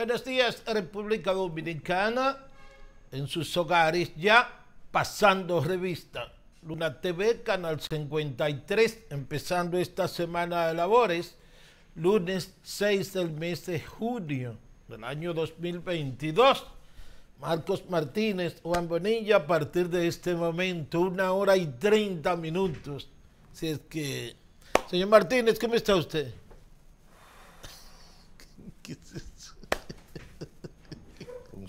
Buenos días, República Dominicana. En sus hogares ya pasando revista. Luna TV, Canal 53, empezando esta semana de labores, lunes 6 del mes de junio del año 2022. Marcos Martínez, Juan Bonilla, a partir de este momento, una hora y 30 minutos. Si es que... Señor Martínez, ¿cómo está usted? ¿Qué es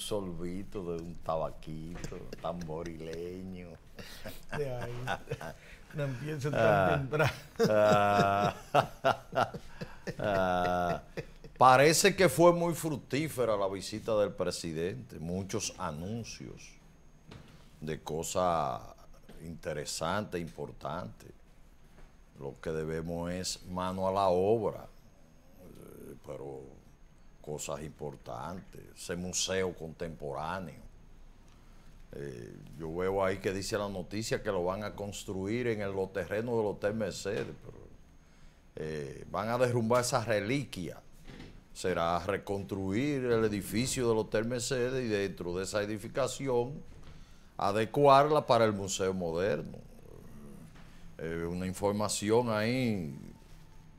solvito de un tabaquito tamborileño. De ahí. No empiece tan temprano. Ah, ah, parece que fue muy fructífera la visita del presidente, muchos anuncios de cosas interesantes, importantes. Lo que debemos es mano a la obra, eh, pero cosas importantes, ese museo contemporáneo. Eh, yo veo ahí que dice la noticia que lo van a construir en el, los terrenos del Hotel Mercedes, pero eh, van a derrumbar esa reliquia. Será reconstruir el edificio del Hotel Mercedes y dentro de esa edificación adecuarla para el Museo Moderno. Eh, una información ahí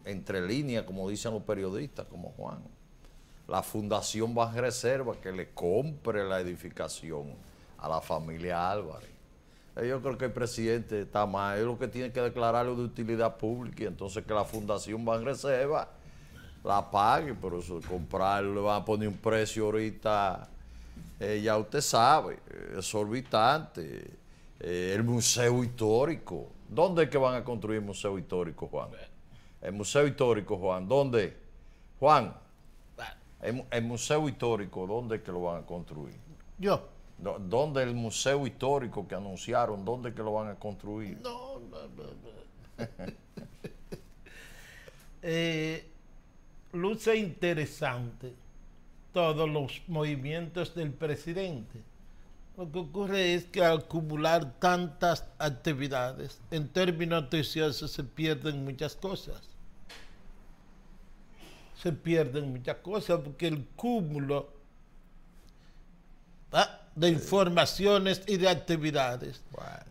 entre líneas, como dicen los periodistas, como Juan. La Fundación Reserva que le compre la edificación a la familia Álvarez. Eh, Yo creo que el presidente está mal, es lo que tiene que declararlo de utilidad pública y entonces que la Fundación Reserva la pague, pero eso comprarlo le van a poner un precio ahorita, eh, ya usted sabe, eh, exorbitante. Eh, el Museo Histórico, ¿dónde es que van a construir el Museo Histórico, Juan? El Museo Histórico, Juan, ¿dónde? Juan, el, mu- el Museo Histórico, ¿dónde es que lo van a construir? Yo. ¿Dónde el museo histórico que anunciaron? ¿Dónde es que lo van a construir? No, no, no, no. Eh, luce interesante todos los movimientos del presidente. Lo que ocurre es que al acumular tantas actividades, en términos noticiosos se pierden muchas cosas. Se pierden muchas cosas porque el cúmulo ¿ah? de informaciones y de actividades.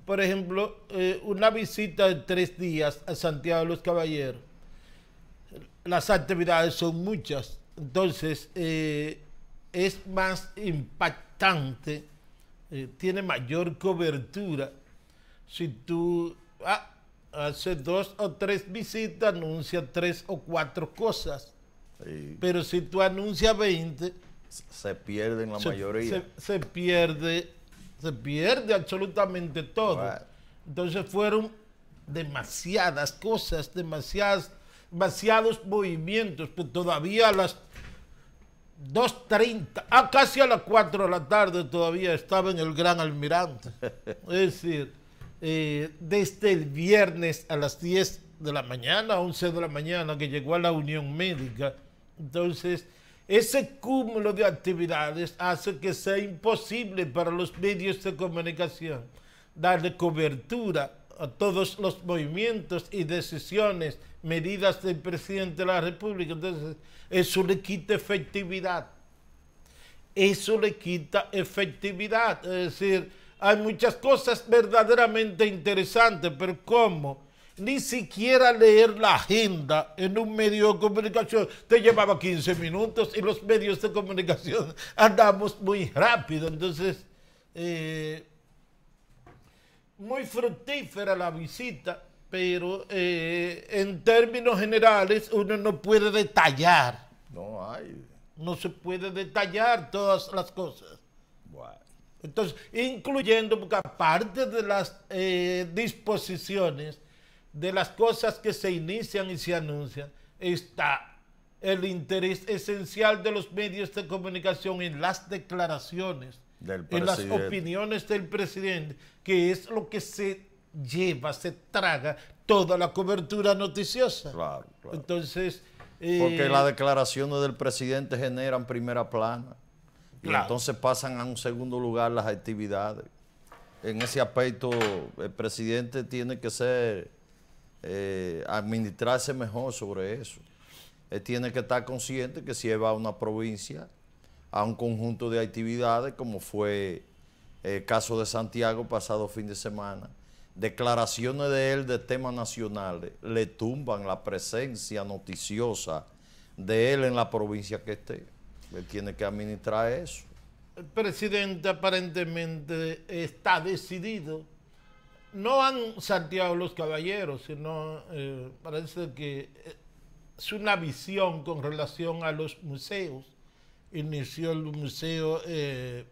Por ejemplo, eh, una visita de tres días a Santiago de los Caballeros. Las actividades son muchas, entonces eh, es más impactante, eh, tiene mayor cobertura. Si tú ah, haces dos o tres visitas, anuncias tres o cuatro cosas, sí, pero si tú anuncias 20, se pierden la se, mayoría. se- se pierde, se pierde absolutamente todo. Bueno. Entonces fueron demasiadas cosas, demasiadas, demasiados movimientos, pero todavía a las 2.30, ah, casi a las 4 de la tarde todavía estaba en el Gran Almirante. Es decir, eh, desde el viernes a las 10 de la mañana, 11 de la mañana, que llegó a la Unión Médica. Entonces, ese cúmulo de actividades hace que sea imposible para los medios de comunicación darle cobertura a todos los movimientos y decisiones, medidas del presidente de la República. Entonces, eso le quita efectividad eso le quita efectividad. Es decir, hay muchas cosas verdaderamente interesantes, pero ¿cómo? Ni siquiera leer la agenda en un medio de comunicación te llevaba 15 minutos y los medios de comunicación andamos muy rápido. Entonces, eh, muy fructífera la visita, pero eh, en términos generales uno no puede detallar No hay. no se puede detallar todas las cosas. Bueno, Entonces, incluyendo, porque aparte de las eh, disposiciones, de las cosas que se inician y se anuncian, está el interés esencial de los medios de comunicación en las declaraciones, Del en las opiniones del presidente, que es lo que se lleva, se traga toda la cobertura noticiosa. claro, claro. Entonces, Porque eh, las declaraciones del presidente generan primera plana. Y Claro. entonces pasan a un segundo lugar las actividades. En ese aspecto, el presidente tiene que ser, eh, administrarse mejor sobre eso. Él tiene que estar consciente que si él va a una provincia, a un conjunto de actividades como fue el caso de Santiago pasado fin de semana. Declaraciones de él de temas nacionales le tumban la presencia noticiosa de él en la provincia que esté. Él tiene que administrar eso. El presidente aparentemente está decidido. No han salteado los caballeros, sino eh, parece que es una visión con relación a los museos. Inició el museo eh,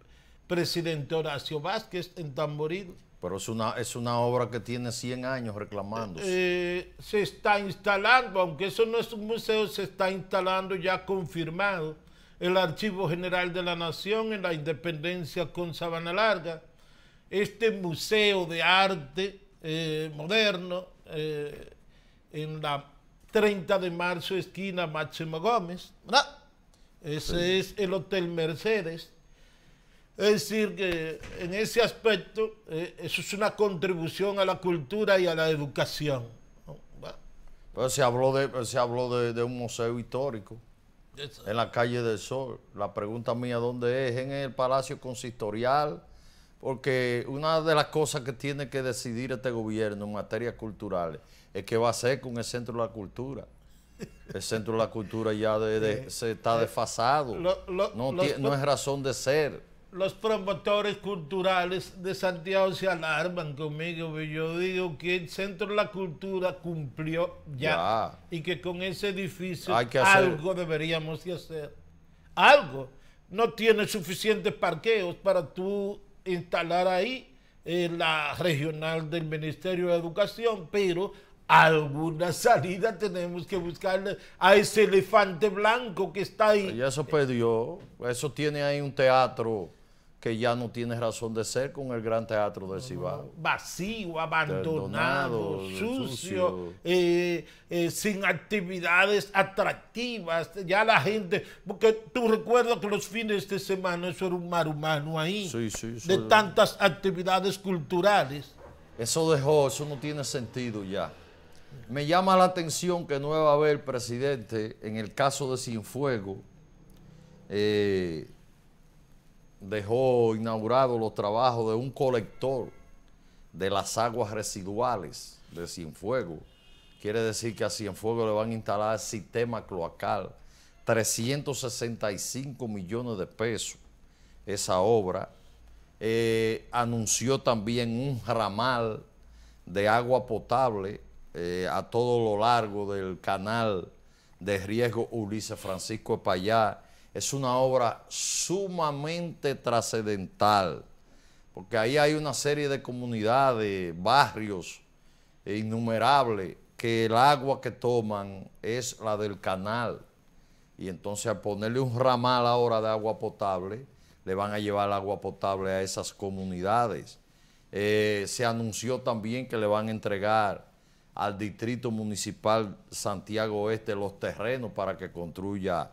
presidente Horacio Vázquez en Tamboril. Pero es una, es una obra que tiene 100 años reclamándose. Eh, se está instalando, aunque eso no es un museo, se está instalando ya confirmado el Archivo General de la Nación en la Independencia con Sabana Larga. Este museo de arte eh, moderno eh, en la 30 de marzo, esquina Máximo Gómez. Ese es el Hotel Mercedes. Es decir, que en ese aspecto eh, eso es una contribución a la cultura y a la educación. Pero se habló de, se habló de, un museo histórico en la calle del Sol. La pregunta mía, ¿dónde es? En el Palacio Consistorial. Porque una de las cosas que tiene que decidir este gobierno en materia culturales es qué va a hacer con el Centro de la Cultura. El Centro de la Cultura ya se está desfasado. no, no es razón de ser los promotores culturales de Santiago se alarman conmigo. Yo digo que el Centro de la Cultura cumplió ya, y que con ese edificio algo deberíamos de hacer. Algo. No tiene suficientes parqueos para tú instalar ahí la regional del Ministerio de Educación, pero alguna salida tenemos que buscarle a ese elefante blanco que está ahí. Y eso perdió. Eso tiene ahí un teatro que ya no tiene razón de ser con el Gran Teatro de Cibao. Vacío, abandonado, sucio, eh, eh, sin actividades atractivas. Ya la gente, porque tú recuerdas que los fines de semana eso era un mar humano ahí, sí, sí, de tantas actividades culturales. Eso dejó, eso no tiene sentido ya. Me llama la atención que no va a haber presidente en el caso de Cienfuego. Eh, dejó inaugurados los trabajos de un colector de las aguas residuales de Cienfuego. Quiere decir que a Cienfuego le van a instalar sistema cloacal, 365 millones de pesos esa obra. Eh, anunció también un ramal de agua potable eh, a todo lo largo del canal de riesgo Ulises Francisco Payá es una obra sumamente trascendental, porque ahí hay una serie de comunidades, barrios innumerables, que el agua que toman es la del canal. Y entonces al ponerle un ramal ahora de agua potable, le van a llevar agua potable a esas comunidades. Eh, se anunció también que le van a entregar al Distrito Municipal Santiago Oeste los terrenos para que construya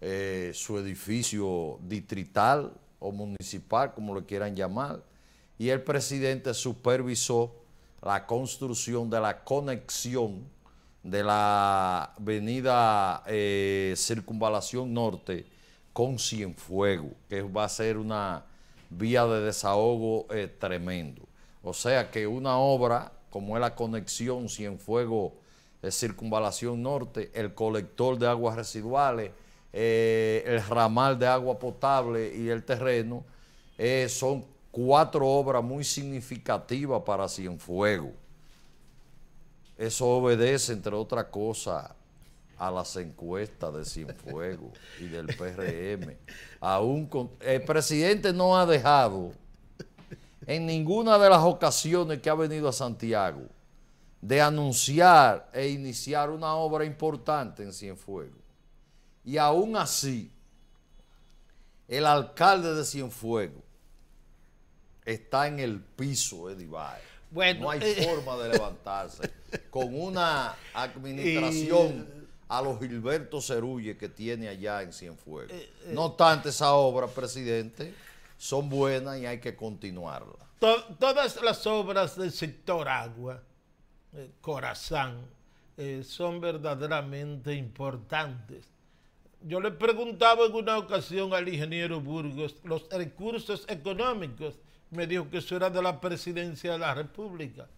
eh, su edificio distrital o municipal, como lo quieran llamar, y el presidente supervisó la construcción de la conexión de la avenida eh, Circunvalación Norte con Cienfuego, que va a ser una vía de desahogo eh, tremendo. O sea que una obra como es la conexión Cienfuego Circunvalación Norte, el colector de aguas residuales, eh, el ramal de agua potable y el terreno, eh, son cuatro obras muy significativas para Cienfuegos. Eso obedece, entre otras cosas, a las encuestas de Cienfuegos y del PRM. El presidente no ha dejado en ninguna de las ocasiones que ha venido a Santiago de anunciar e iniciar una obra importante en Cienfuegos. Y aún así, el alcalde de Cienfuegos está en el piso, Eddie Bueno, no hay eh, forma de levantarse con una administración a los Gilberto Cerulle que tiene allá en Cienfuegos. Eh, eh. no obstante, esa obra, presidente, son buenas y hay que continuarla. todas las obras del sector agua, Corazán, son verdaderamente importantes Yo le preguntaba en una ocasión al ingeniero Burgos los recursos económicos. Me dijo que eso era de la presidencia de la República.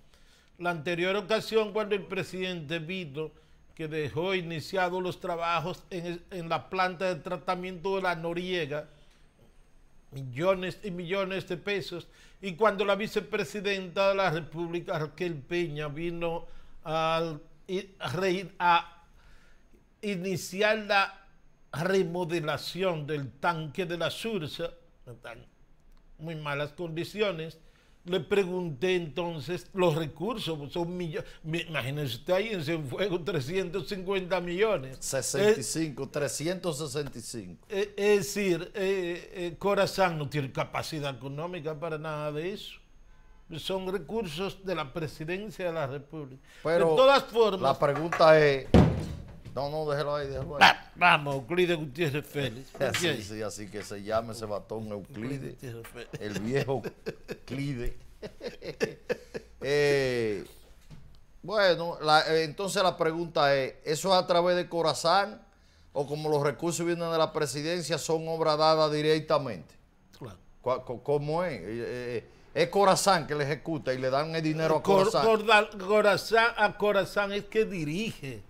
La anterior ocasión, cuando el presidente vino, que dejó iniciados los trabajos en, en la planta de tratamiento de la Noriega, millones y millones de pesos, y cuando la vicepresidenta de la República, Raquel Peña, vino a iniciar la remodelación del tanque de la Sursa, en muy malas condiciones, le pregunté entonces los recursos, son millones, imagínense usted ahí en Cienfuegos 350 millones. 65, 365. Es, decir, eh, eh, Corazán no tiene capacidad económica para nada de eso. Son recursos de la presidencia de la República. Pero de todas formas. La pregunta es. No, no, déjelo ahí, déjelo ahí. vamos, Euclides Gutiérrez Félix. Sí, sí, así que se llama ese batón Euclides. El viejo Euclides. Eh, bueno, eh, entonces la pregunta es, ¿eso es a través de Corazán o como los recursos vienen de la presidencia son obra dada directamente? Claro. ¿Cómo es? Eh, es Corazán que le ejecuta y le dan el dinero a Corazán. Corazán a Corazán es que dirige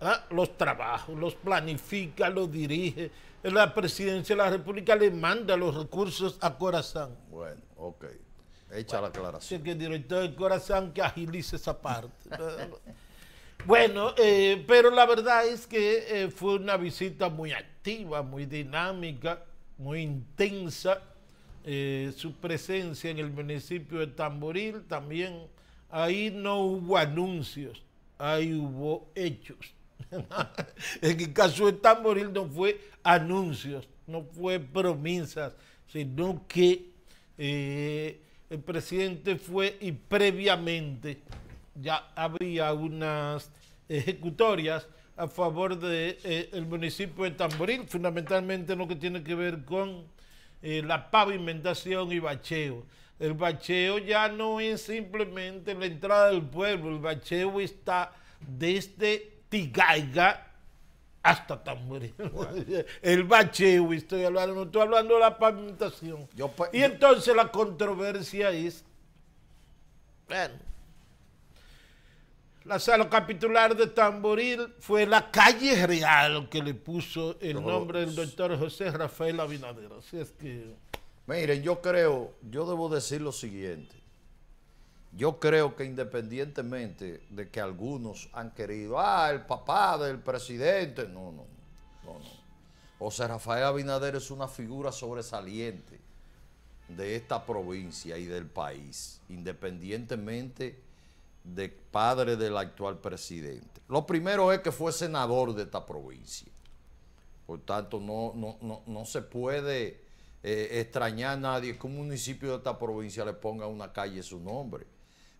¿ah? los trabajos, los planifica, los dirige. La presidencia de la República le manda los recursos a Corazán. Bueno, ok. Echa la aclaración. que el director del Corazán que agilice esa parte. bueno, eh, pero la verdad es que eh, fue una visita muy activa, muy dinámica, muy intensa. Eh, su presencia en el municipio de Tamboril también. Ahí no hubo anuncios, ahí hubo hechos. en el caso de Tamboril no fue anuncios, no fue promesas, sino que eh, el presidente fue y previamente ya había unas ejecutorias a favor del de, eh, municipio de Tamboril, fundamentalmente lo que tiene que ver con eh, la pavimentación y bacheo. El bacheo ya no es simplemente la entrada del pueblo, el bacheo está desde Tigaiga hasta Tamboril. el bacheo, estoy hablando, no estoy hablando de la pavimentación. y entonces la controversia es, bueno, la sala capitular de Tamboril fue la calle real que le puso el nombre del doctor José Rafael Abinader. Así es que... Miren, yo creo, yo debo decir lo siguiente. Yo creo que independientemente de que algunos han querido, ah, el papá del presidente, no, no, no, no. José Rafael Abinader es una figura sobresaliente de esta provincia y del país, independientemente de padre del actual presidente. Lo primero es que fue senador de esta provincia. Por tanto, no, no, no, se puede eh, extrañar a nadie que un municipio de esta provincia le ponga una calle su nombre.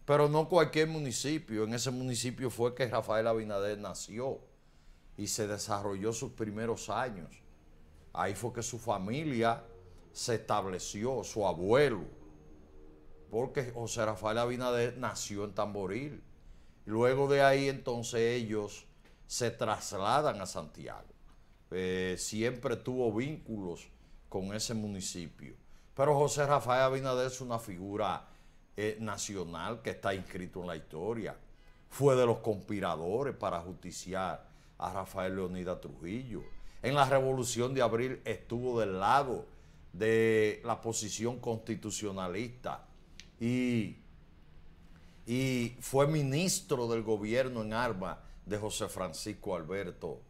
Pero no cualquier municipio. En ese municipio fue que Rafael Abinader nació y se desarrolló sus primeros años. Ahí fue que su familia se estableció, su abuelo. Porque José Rafael Abinader nació en Tamboril. Luego de ahí entonces ellos se trasladan a Santiago. Eh, siempre tuvo vínculos con ese municipio. Pero José Rafael Abinader es una figura eh, nacional que está inscrito en la historia. Fue de los conspiradores para justiciar a Rafael Leonida Trujillo. En la revolución de abril estuvo del lado de la posición constitucionalista y, y fue ministro del gobierno en armas de José Francisco Alberto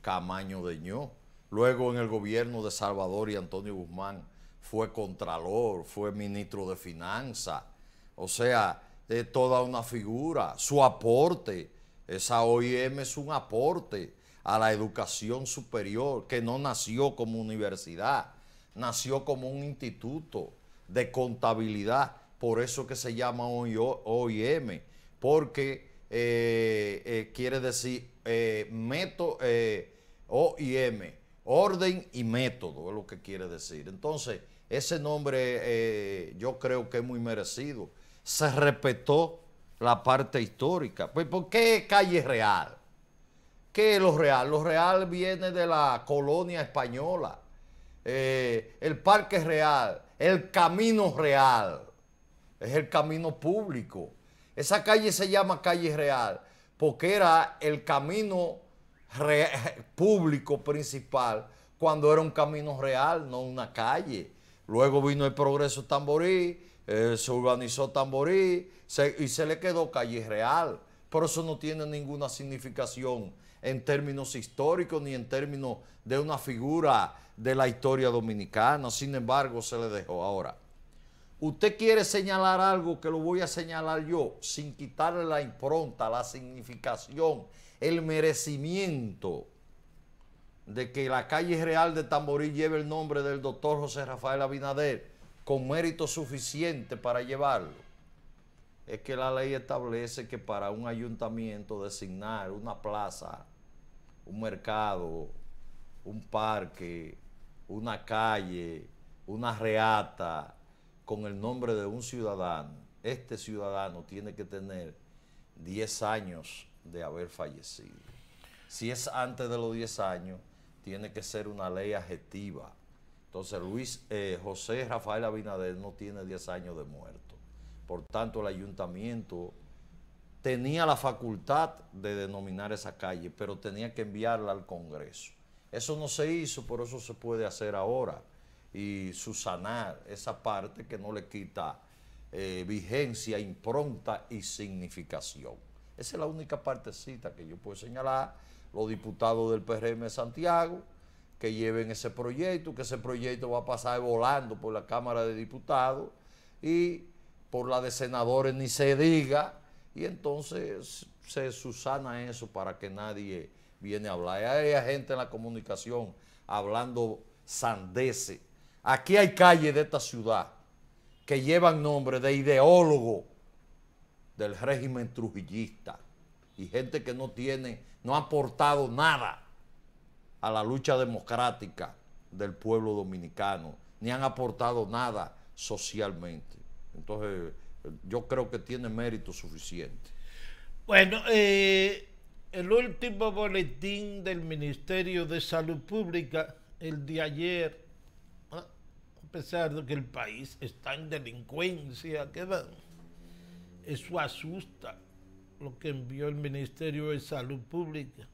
Camaño Deñó. Luego en el gobierno de Salvador y Antonio Guzmán fue contralor, fue ministro de Finanzas o sea, de toda una figura, su aporte. Esa OIM es un aporte a la educación superior que no nació como universidad, nació como un instituto de contabilidad, por eso que se llama OIM, porque eh, eh, quiere decir eh, método, OIM, orden y método, es lo que quiere decir. Entonces, ese nombre yo creo que es muy merecido se respetó la parte histórica. Pues, ¿por qué calle real? ¿Qué es lo real? Lo real viene de la colonia española. Eh, el Parque Real, el Camino Real, es el camino público. Esa calle se llama Calle Real porque era el camino público principal cuando era un camino real, no una calle. Luego vino el progreso Tamborí, eh, se urbanizó Tamborí y se le quedó calle real. Por eso no tiene ninguna significación en términos históricos ni en términos de una figura de la historia dominicana. Sin embargo, se le dejó ahora. Usted quiere señalar algo que lo voy a señalar yo, sin quitarle la impronta, la significación, el merecimiento de que la calle real de Tamborí lleve el nombre del doctor José Rafael Abinader con mérito suficiente para llevarlo, es que la ley establece que para un ayuntamiento designar una plaza, un mercado, un parque, una calle, una reata, con el nombre de un ciudadano, este ciudadano tiene que tener 10 años de haber fallecido. Si es antes de los 10 años, tiene que ser una ley adjetiva. Entonces Luis eh, José Rafael Abinader no tiene 10 años de muerto. Por tanto, el ayuntamiento tenía la facultad de denominar esa calle, pero tenía que enviarla al Congreso. Eso no se hizo, por eso se puede hacer ahora y susanar esa parte que no le quita eh, vigencia, impronta y significación. Esa es la única partecita que yo puedo señalar los diputados del PRM Santiago que lleven ese proyecto, que ese proyecto va a pasar volando por la Cámara de Diputados y por la de senadores ni se diga, y entonces se susana eso para que nadie viene a hablar. Hay gente en la comunicación hablando sandece. Aquí hay calles de esta ciudad que llevan nombre de ideólogo del régimen trujillista y gente que no tiene, no ha aportado nada a la lucha democrática del pueblo dominicano, ni han aportado nada socialmente. Entonces, yo creo que tiene mérito suficiente. Bueno, eh, el último boletín del Ministerio de Salud Pública, el de ayer, ¿ah? a pesar de que el país está en delincuencia, eso asusta lo que envió el Ministerio de Salud Pública,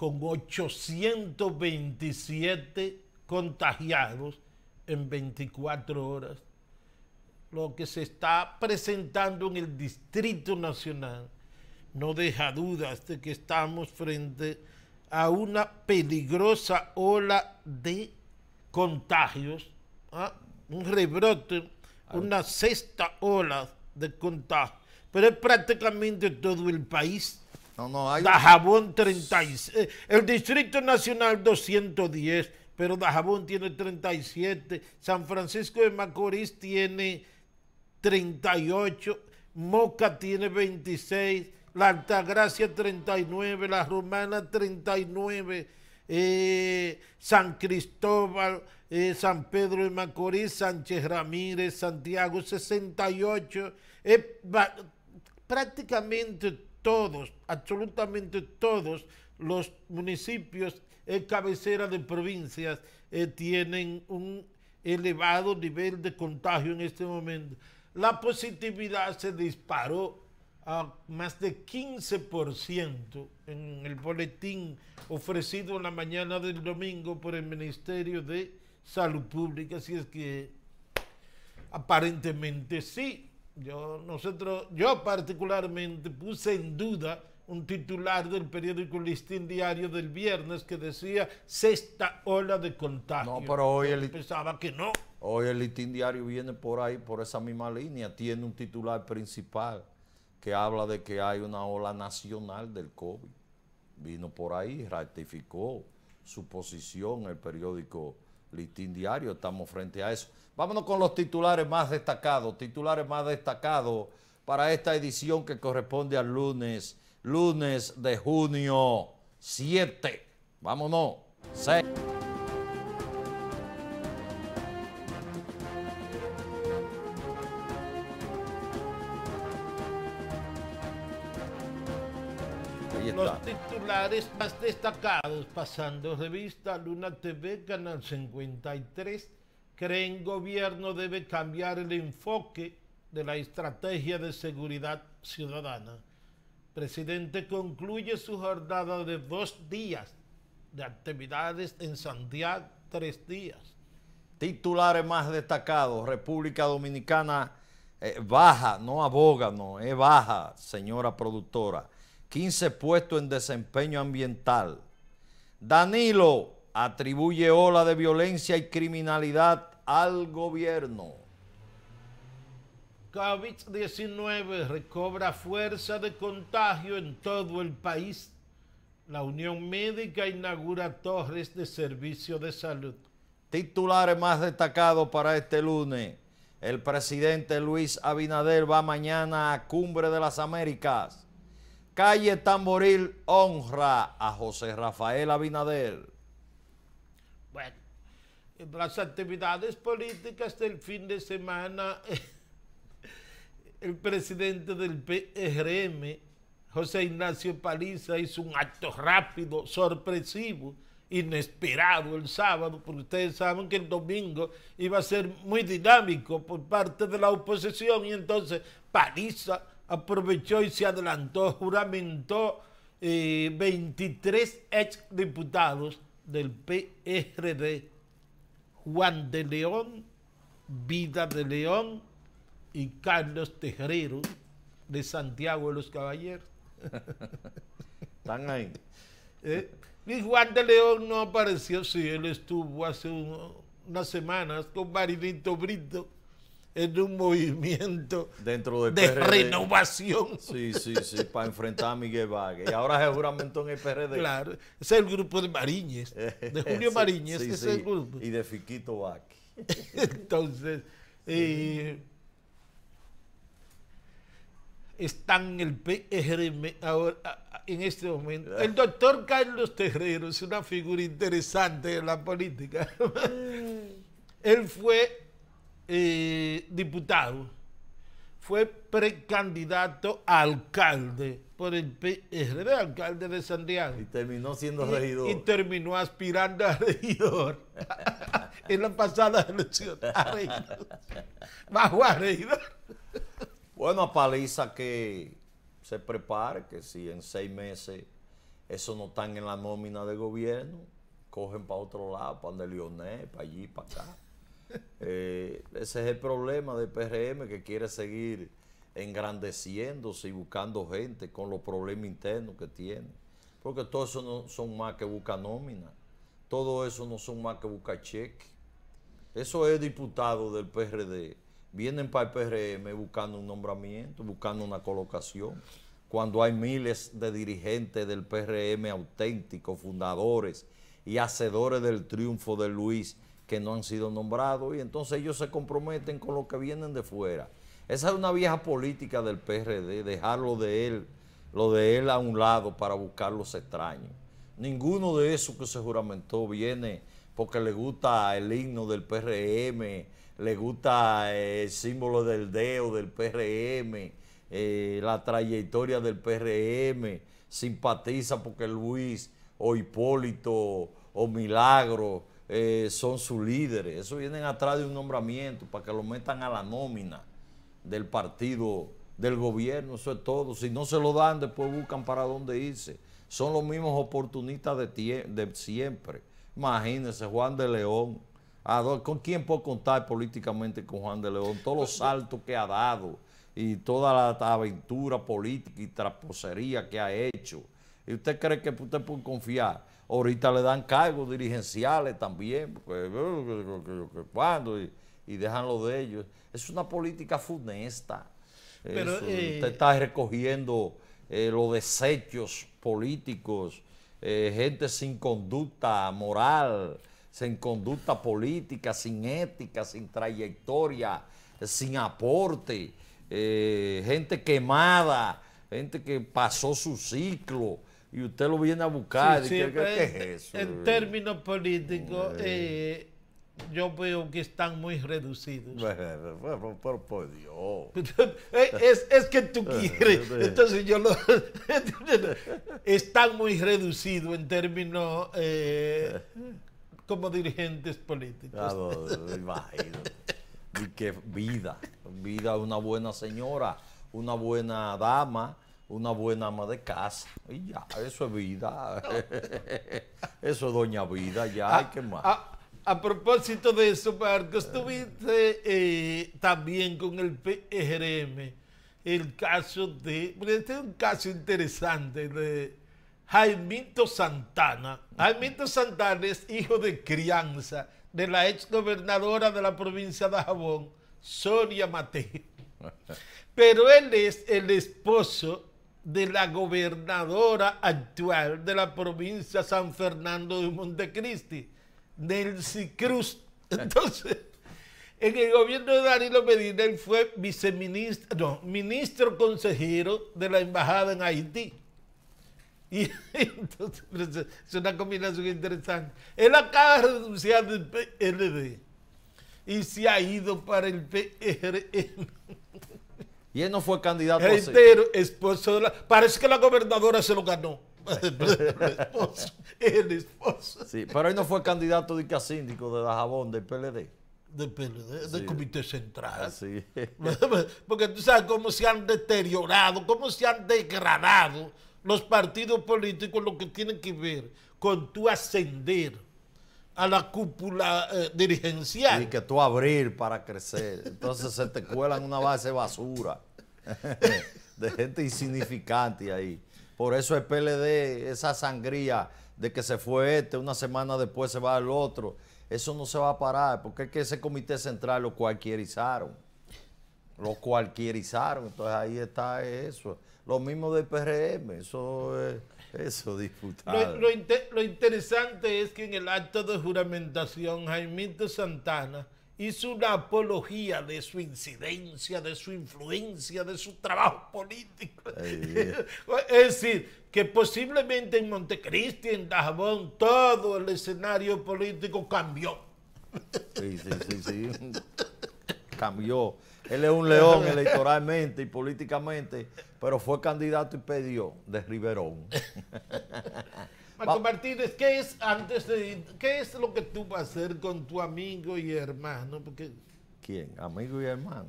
con 827 contagiados en 24 horas. Lo que se está presentando en el Distrito Nacional no deja dudas de que estamos frente a una peligrosa ola de contagios, ¿ah? un rebrote, una sexta ola de contagios pero es prácticamente todo el país. No, no, hay... Dajabón 36, eh, el Distrito Nacional 210, pero Dajabón tiene 37, San Francisco de Macorís tiene 38, Moca tiene 26, La Altagracia 39, La Romana 39, eh, San Cristóbal, eh, San Pedro de Macorís, Sánchez Ramírez, Santiago 68, prácticamente todos, absolutamente todos los municipios en cabecera de provincias eh, tienen un elevado nivel de contagio en este momento. La positividad se disparó a más de 15% en el boletín ofrecido en la mañana del domingo por el Ministerio de Salud Pública, así es que aparentemente sí, yo, nosotros, yo particularmente puse en duda un titular del periódico Listín Diario del viernes que decía sexta ola de contagio. No, pero hoy el, pensaba que no. Hoy el Listín Diario viene por ahí, por esa misma línea. Tiene un titular principal que habla de que hay una ola nacional del COVID. Vino por ahí, ratificó su posición el periódico Listín Diario. Estamos frente a eso. Vámonos con los titulares más destacados, titulares más destacados para esta edición que corresponde al lunes, lunes de junio 7. Vámonos. 6. Los titulares más destacados pasando revista Luna TV, Canal 53, creen gobierno debe cambiar el enfoque de la estrategia de seguridad ciudadana. Presidente concluye su jornada de dos días de actividades en Santiago, tres días. Titulares más destacados, República Dominicana eh, baja, no aboga, no, es baja, señora productora. 15 puestos en desempeño ambiental. Danilo atribuye ola de violencia y criminalidad al gobierno. COVID-19 recobra fuerza de contagio en todo el país. La Unión Médica inaugura torres de servicio de salud. Titulares más destacados para este lunes. El presidente Luis Abinader va mañana a Cumbre de las Américas. Calle Tamboril honra a José Rafael Abinader. Bueno, en las actividades políticas del fin de semana, el presidente del PRM, José Ignacio Paliza, hizo un acto rápido, sorpresivo, inesperado el sábado, porque ustedes saben que el domingo iba a ser muy dinámico por parte de la oposición y entonces Paliza aprovechó y se adelantó, juramentó 23 eh, ex diputados del PRD, Juan de León, Vida de León y Carlos Tejerero de Santiago de los Caballeros. Están ahí. ¿Eh? Y Juan de León no apareció, sí, él estuvo hace unas semanas con Marinito Brito en un movimiento Dentro de renovación. Sí, sí, sí, para enfrentar a Miguel Vague. Y ahora se juramentó en el PRD. Claro, ese es el grupo de Mariñez, de Julio Mariñez, ese es el grupo. Y de Fiquito Vague. Entonces, eh, están en el PRM ahora en este momento. El doctor Carlos Terrero es una figura interesante en la política. Él fue eh, diputado, fue precandidato a alcalde por el PRD, alcalde de Santiago. Y terminó siendo regidor. Y, terminó aspirando a regidor en la pasada elección. A regidor. Bajo a regidor. Bueno, a Paliza que se prepare, que si en seis meses eso no están en la nómina de gobierno, cogen para otro lado, para donde Leonel, para allí, para acá. Eh, ese es el problema del PRM que quiere seguir engrandeciéndose y buscando gente con los problemas internos que tiene. Porque todo eso no son más que busca nómina. Todo eso no son más que busca cheque. Eso es diputado del PRD. Vienen para el PRM buscando un nombramiento, buscando una colocación. Cuando hay miles de dirigentes del PRM auténticos, fundadores y hacedores del triunfo de Luis que no han sido nombrados y entonces ellos se comprometen con lo que vienen de fuera. Esa es una vieja política del PRD, dejarlo de él, lo de él a un lado para buscar los extraños. Ninguno de esos que se juramentó viene porque le gusta el himno del PRM, le gusta eh, el símbolo del dedo del PRM, eh, la trayectoria del PRM, simpatiza porque Luis o Hipólito o Milagro eh, son sus líderes. Eso vienen atrás de un nombramiento para que lo metan a la nómina del partido, del gobierno, eso es todo. Si no se lo dan, después buscan para dónde irse. Son los mismos oportunistas de, de siempre. Imagínense, Juan de León. ¿Con quién puedo contar políticamente con Juan de León? Todos los saltos que ha dado y toda la aventura política y traposería que ha hecho. ¿Y usted cree que usted puede confiar? Ahorita le dan cargos dirigenciales también, cuando y, y dejan lo de ellos. Es una política funesta. Pero, eh, usted está recogiendo eh, los desechos políticos, eh, gente sin conducta moral, sin conducta política, sin ética, sin trayectoria, sin aporte, gente quemada, gente que pasó su ciclo y usted lo viene a buscar. ¿qué, es eso? En términos políticos, eh, yo veo que están muy reducidos. Bueno, por, por Dios. Eh, es, es, que tú quieres. Entonces yo lo... están muy reducidos en términos eh, como dirigentes políticos. Claro, imagino. Y qué vida. Vida, una buena señora, una buena dama una buena ama de casa. Y ya, eso es vida. eso es doña vida, ya hay que más. A, propósito de eso, Marcos, estuviste eh, también con el PRM el caso de. Este es un caso interesante de Jaimito Santana. Jaimito Santana es hijo de crianza de la ex gobernadora de la provincia de Jabón, Sonia Mateo. Pero él es el esposo de la gobernadora actual de la provincia San Fernando de Montecristi, Nelcy Cruz. Entonces, en el gobierno de Danilo Medina, él fue viceministro, no, ministro consejero de la embajada en Haití. Y entonces, es una combinación interesante. Él acaba de renunciar del PLD y se ha ido para el PRM. Y él no fue candidato Reitero, esposo de la... Parece que la gobernadora se lo ganó. el esposo. El esposo. Sí, pero él no fue candidato de que síndico de Dajabón, del PLD. Del PLD, del Comité Central. Sí. Porque tú sabes cómo se han deteriorado, cómo se han degradado los partidos políticos, lo que tienen que ver con tu ascender a la cúpula eh, dirigencial. Y que tú abrir para crecer. Entonces se te cuelan una base basura de gente insignificante ahí. Por eso el PLD, esa sangría de que se fue este, una semana después se va el otro, eso no se va a parar, porque es que ese comité central lo cualquierizaron. Lo cualquierizaron, entonces ahí está eso. Lo mismo del PRM, eso es eso, diputado. Lo, lo, interesante es que en el acto de juramentación, Jaimito Santana hizo una apología de su incidencia, de su influencia, de su trabajo político. es decir, que posiblemente en Montecristi, en Dajabón, todo el escenario político cambió. Sí, sí, sí, sí. Cambió. Él es un león electoralmente y políticamente, pero fue candidato y pidió de Riverón. Marco Martínez, ¿qué es antes de qué es lo que tú vas a hacer con tu amigo y hermano? Porque ¿Quién? Amigo y hermano.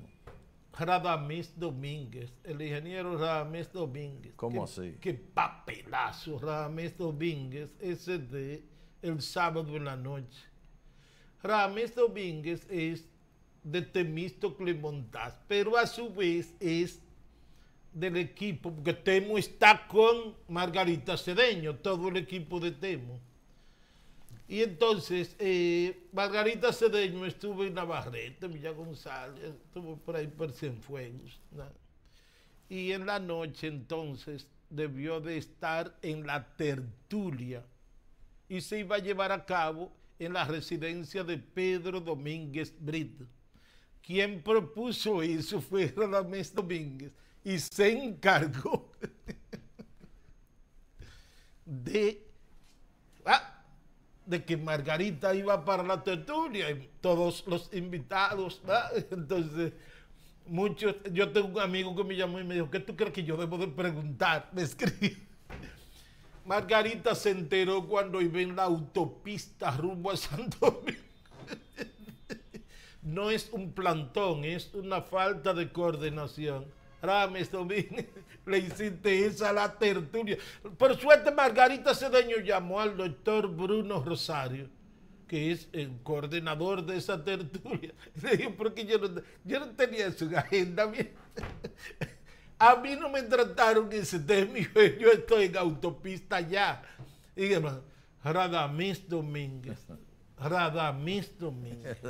Radamis Domínguez, el ingeniero Radamis Domínguez. ¿Cómo así? Qué papelazo, Radamis Domínguez, ese de el sábado en la noche. Radamis Domínguez es de Temístocle Montaz, pero a su vez es del equipo, porque Temo está con Margarita Cedeño, todo el equipo de Temo. Y entonces, eh, Margarita Cedeño estuvo en Navarrete, Villa González, estuvo por ahí por Cienfuegos. Y en la noche entonces debió de estar en la tertulia y se iba a llevar a cabo en la residencia de Pedro Domínguez Brito. Quien propuso eso fue Radamés Domínguez y se encargó de, ah, de que Margarita iba para la tertulia y todos los invitados, entonces muchos, yo tengo un amigo que me llamó y me dijo, ¿qué tú crees que yo debo de preguntar? Me escribe. Margarita se enteró cuando iba en la autopista rumbo a Santo Domingo no es un plantón, es una falta de coordinación. Rames Domínguez, le hiciste esa la tertulia. Por suerte, Margarita Cedeño llamó al doctor Bruno Rosario, que es el coordinador de esa tertulia. Le dijo, porque yo no, yo no tenía eso en agenda. A mí no me trataron ese tema, yo estoy en autopista ya. Y demás, Radamis Domínguez. Radamis Domínguez.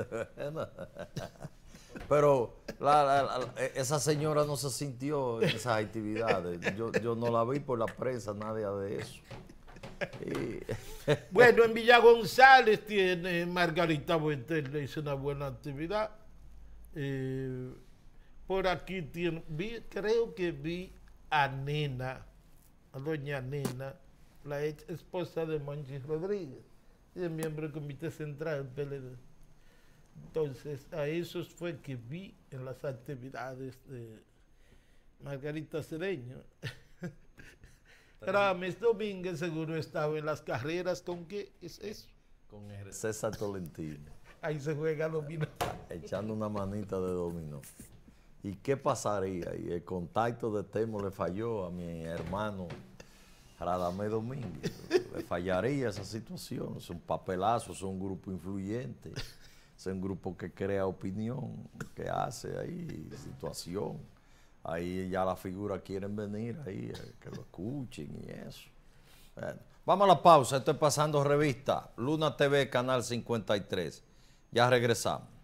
Pero esa señora no se sintió en esas actividades. Yo, no la vi por la prensa, nada de eso. bueno, en Villa González tiene Margarita Buentel, le hizo una buena actividad. Eh, por aquí tiene, creo que vi a Nena, a doña Nena, la ex esposa de Monchi Rodríguez y es miembro del Comité Central del PLD. Entonces, a eso fue que vi en las actividades de Margarita Cedeño. Rames Domínguez seguro estaba en las carreras con qué es eso. Con César Tolentino. Ahí se juega dominó. Echando una manita de dominó. ¿Y qué pasaría? Y el contacto de Temo le falló a mi hermano Radamé Domínguez. le fallaría esa situación. Es un papelazo, es un grupo influyente. Es un grupo que crea opinión, que hace ahí situación. Ahí ya las figuras quieren venir ahí, eh, que lo escuchen y eso. vamos a la pausa. Estoy pasando revista. Luna TV, Canal 53. Ya regresamos.